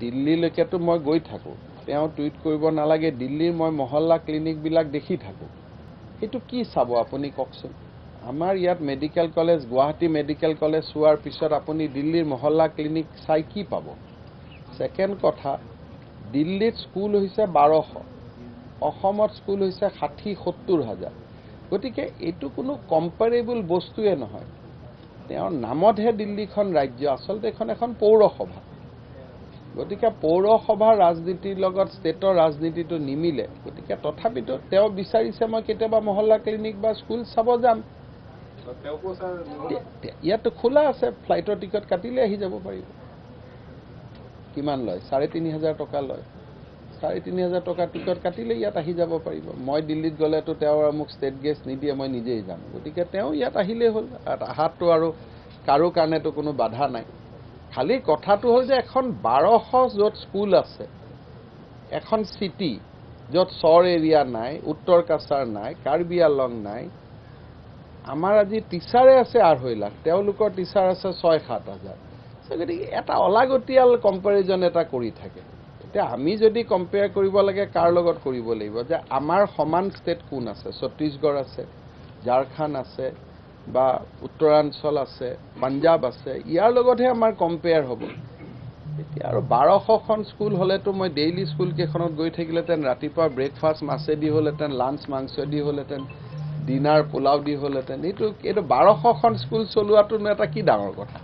দিল্লীলৈকেতো মই গৈ থাকোঁ। তেওঁ টুইট কৰিব নালাগে দিল্লীৰ মই মহল্লা ক্লিনিকবিলাক দেখি থাকোঁ। সেইটো কি চাব আপুনি কওকচোন? আমাৰ ইয়াত medical college Guwahati medical college চোৱাৰ পিছত আপুনি দিল্লীৰ মহল্লা ক্লিনিক চাই কি পাব? ছেকেণ্ড কথা দিল্লীত স্কুল হৈছে বাৰশ। অসমত স্কুল হৈছে ষাঠি সত্তৰ হাজাৰ। গতিকে এইটো কোনো কম্পেৰেবল বস্তুৱে নহয়। তেওঁৰ নামতহে দিল্লীখন ৰাজ্য আচলতে এইখন এখন পৌৰসভা। গতিকে পৌৰসভাৰ ৰাজনীতিৰ লগত ষ্টেটৰ ৰাজনীতিটো নিমিলে। গতিকে তথাপিতো তেওঁ বিচাৰিছে মই কেতিয়াবা মহল্লা ক্লিনিক বা স্কুল চাব যাম। তেওঁকো ছাৰ তে- তে- ইয়াততো খোলা আছে ফ্লাইটৰ টিকট কাটিলে আহি যাব পাৰিব। কিমান লয়? চাৰে তিনি হাজাৰ টকা লয়। চাৰে তিনি হাজাৰ টকা টিকট কাটিলে ইয়াত আহি যাব পাৰিব। মই দিল্লীত গ'লেতো তেওঁ মোক ষ্টেট গেষ্ট নিদিয়ে মই নিজেই যাম। গতিকে তেওঁ ইয়াত আহিলেই হ'ল। আহাততো আৰু কাৰো কাৰণেতো কোনো বাধা নাই। খালি কথাটো হ'ল যে এখন বাৰশ য'ত স্কুল আছে এখন চিটি য'ত চৰ এৰিয়া নাই উত্তৰ কাছাৰ নাই কাৰ্বি আলং নাই আমাৰ আজি টিচাৰে আছে আঢ়ৈ লাখ তেওঁলোকৰ টিচাৰ আছে ছয় সাত হাজাৰ গতিকে এটা অলাগতিয়াল কম্পেৰিজন এটা কৰি থাকে। এতিয়া আমি যদি কম্পেয়াৰ কৰিব লাগে কাৰ লগত কৰিব লাগিব যে আমাৰ সমান ষ্টেট কোন আছে? ছত্তীশগড় আছে ঝাৰখণ্ড আছে বা উত্তৰাঞ্চল আছে পাঞ্জাৱ আছে ইয়াৰ লগতহে আমাৰ কম্পেয়াৰ হ'ব। এতিয়া আৰু বাৰশখন স্কুল হ'লেতো মই ডেইলি স্কুল কেইখনত গৈ থাকিলেহেঁতেন ৰাতিপুৱা ব্ৰেকফাষ্ট মাছেদি হ'লহেঁতেন লাঞ্চ মাংসদি হ'লহেঁতেন ডিনাৰ পোলাও দি হ'লহেঁতেন। এইটো এইটো বাৰশখন স্কুল চলোৱাটোনো এটা কি ডাঙৰ কথা?